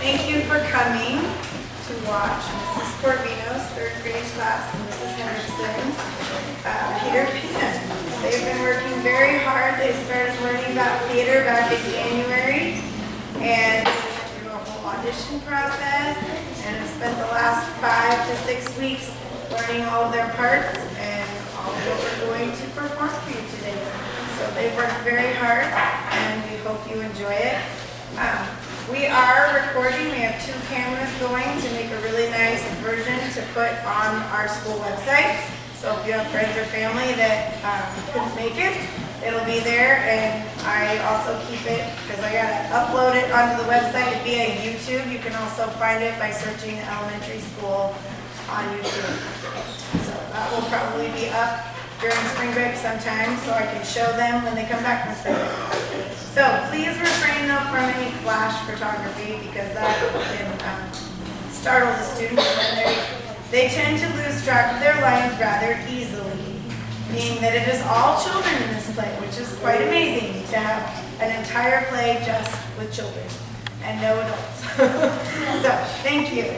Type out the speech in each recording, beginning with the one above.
Thank you for coming to watch Mrs. Corvino's third grade class and Mrs. Henderson's uh, Peter Pan. They've been working very hard. They started learning about theater back in January and through a whole audition process and have spent the last five to six weeks learning all of their parts and all of what we're going to perform for you today. So they've worked very hard and we hope you enjoy it. Um, we are recording, we have two cameras going to make a really nice version to put on our school website. So if you have friends or family that um, couldn't make it, it'll be there. And I also keep it, because I gotta upload it onto the website via YouTube. You can also find it by searching elementary school on YouTube. So that will probably be up during spring break sometime, so I can show them when they come back from spring break. So please refrain though from any flash photography because that can um, startle the students and they, they tend to lose track of their lines rather easily. Meaning that it is all children in this play, which is quite amazing to have an entire play just with children and no adults. so, thank you.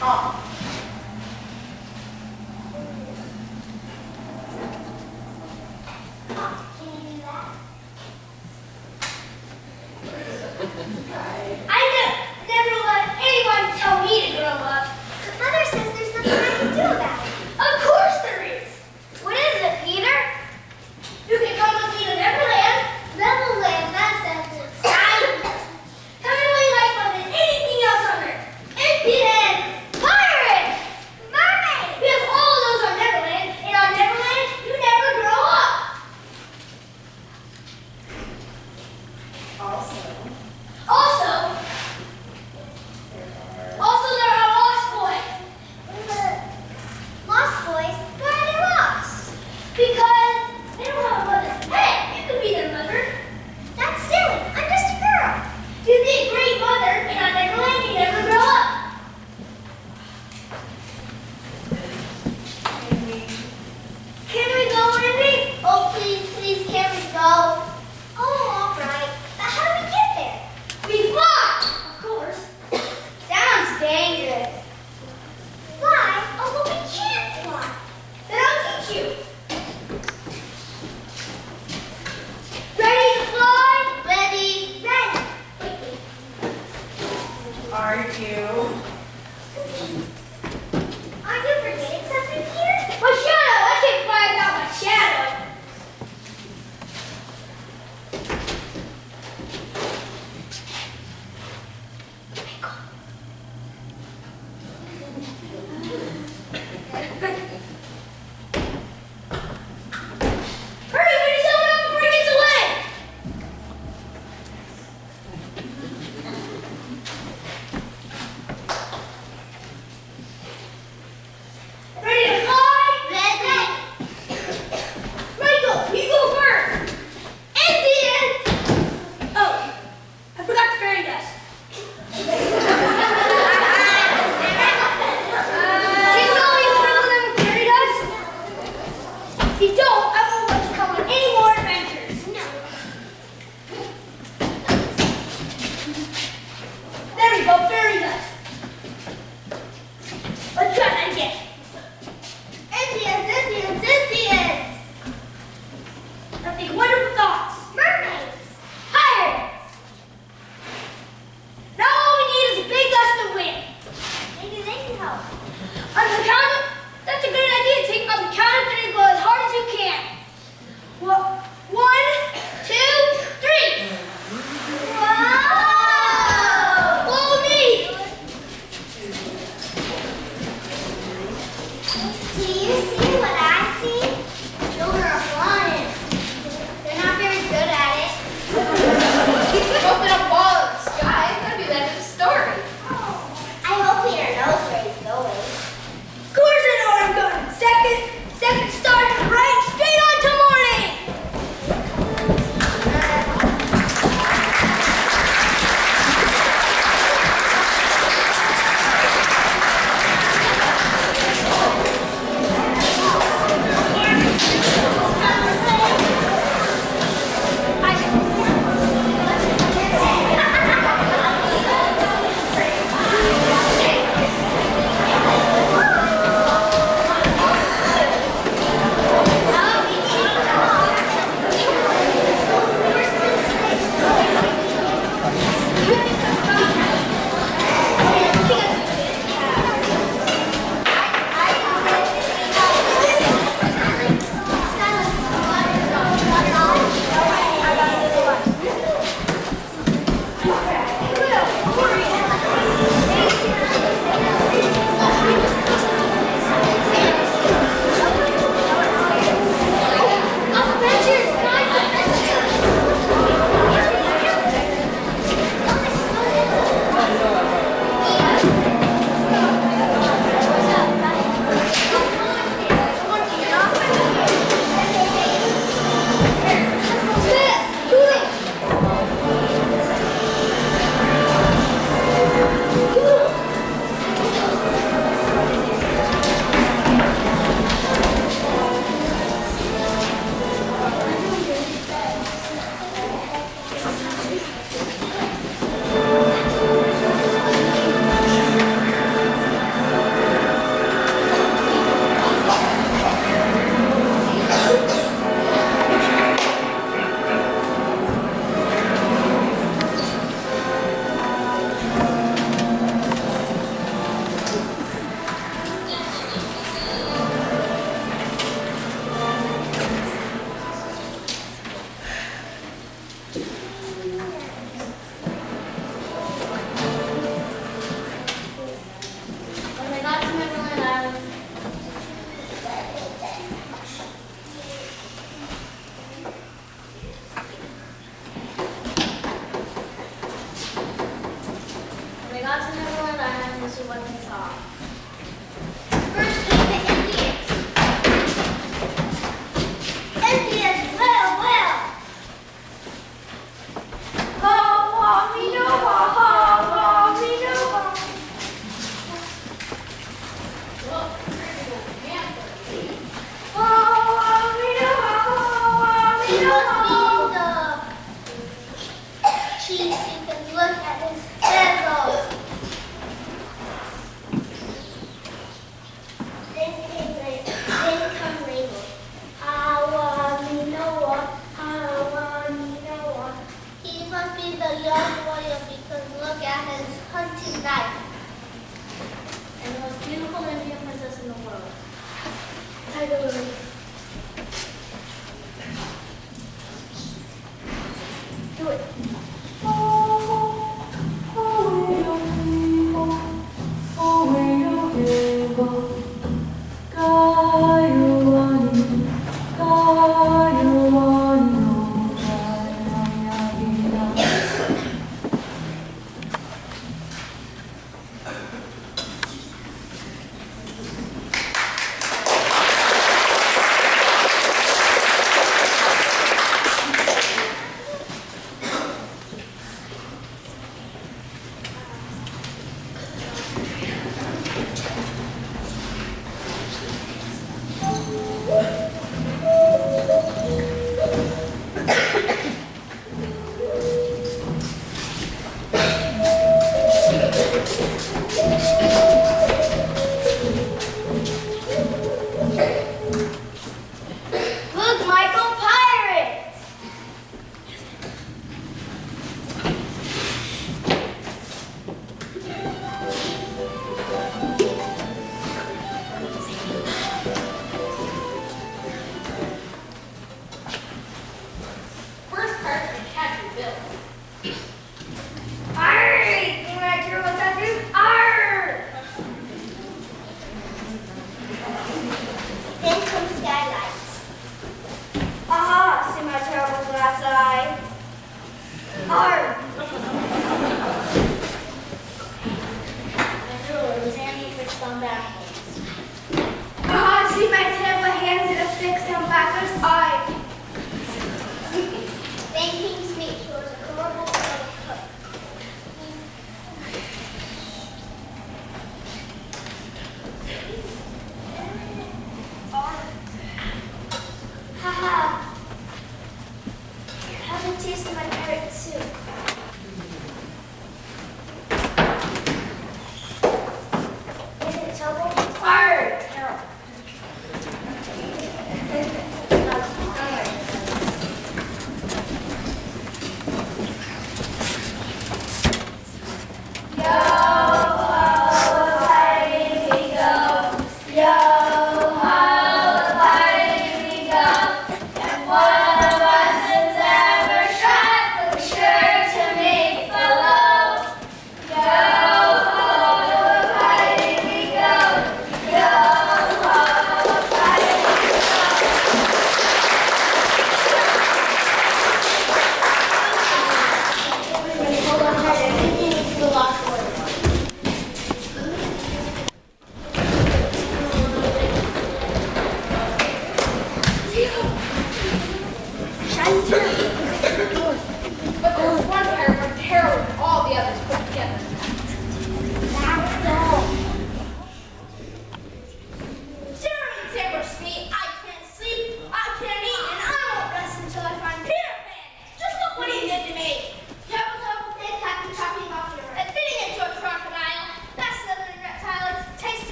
哦。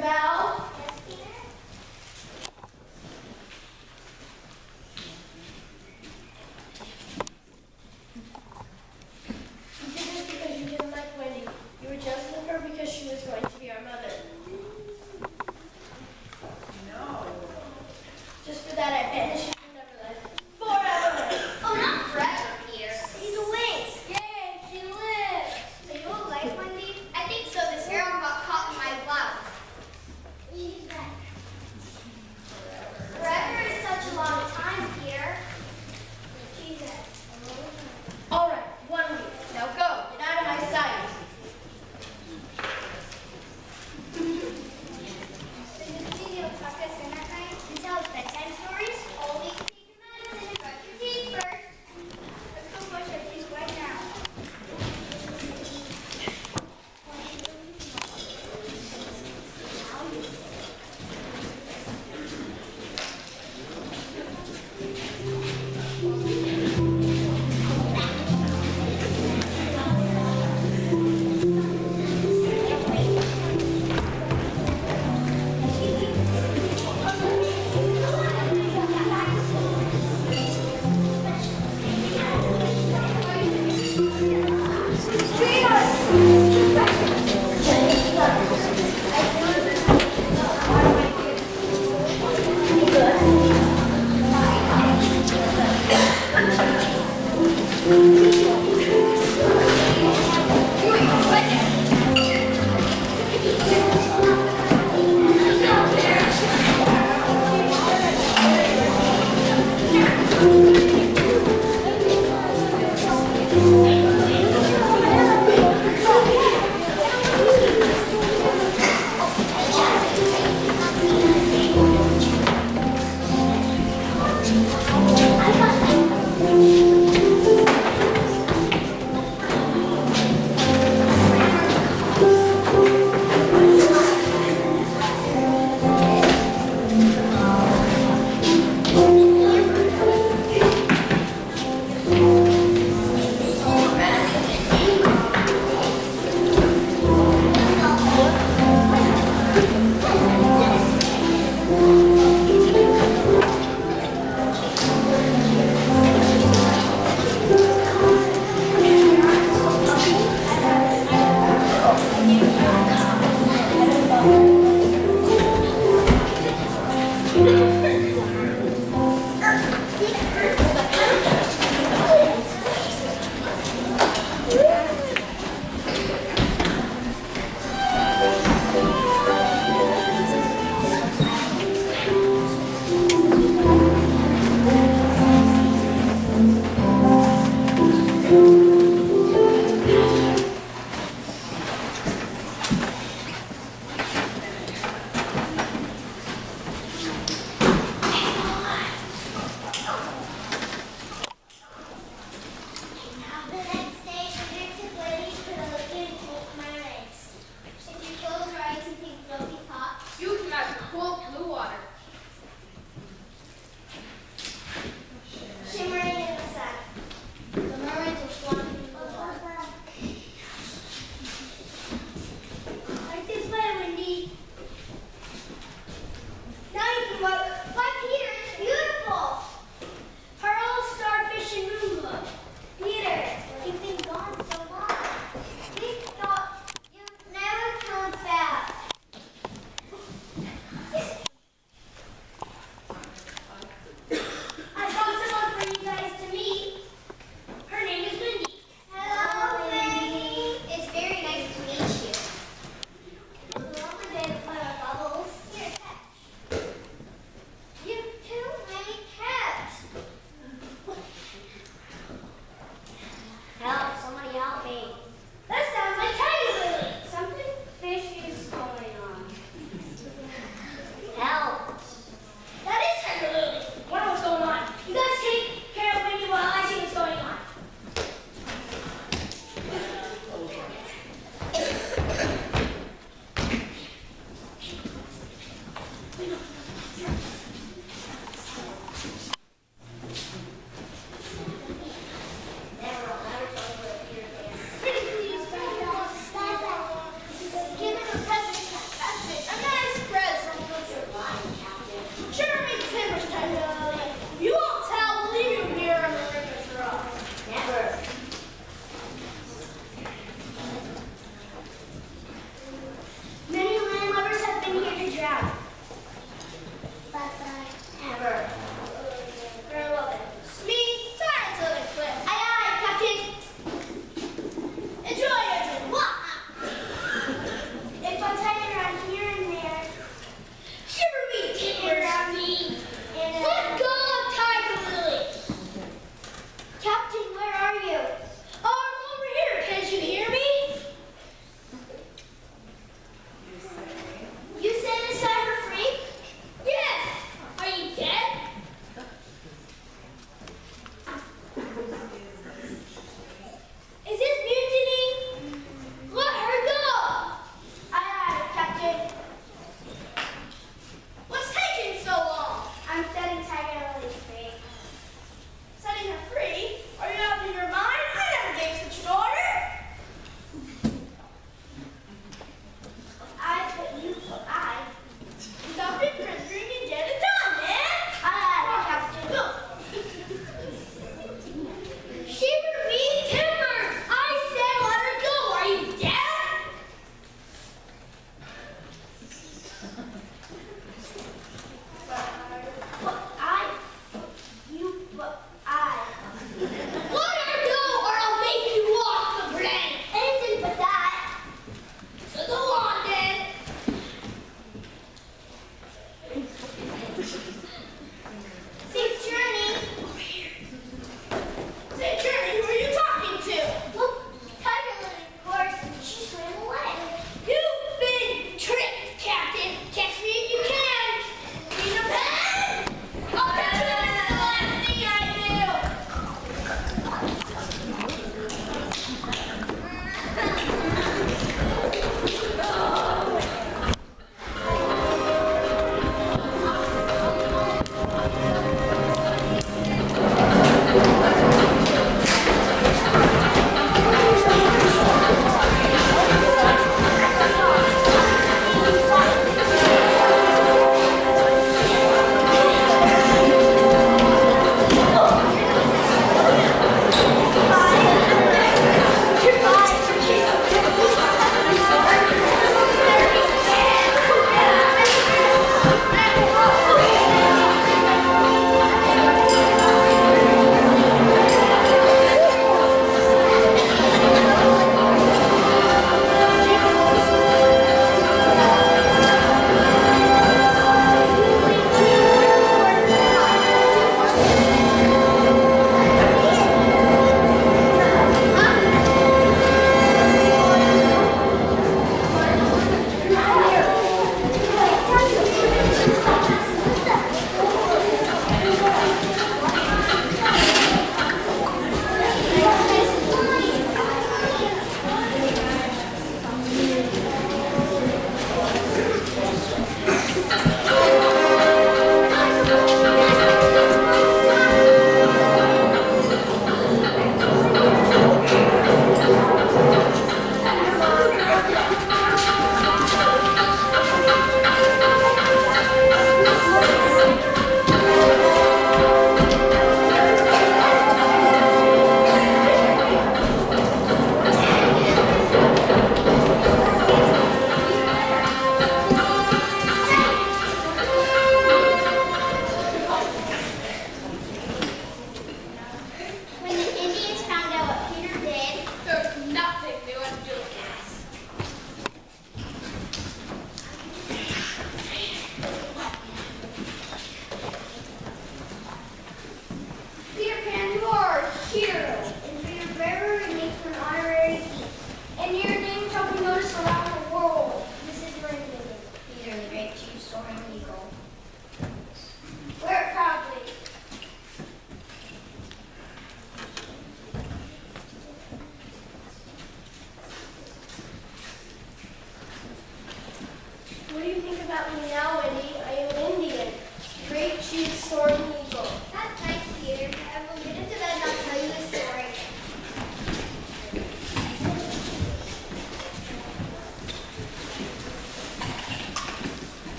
Tinkerbell.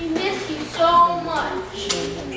We miss you so much.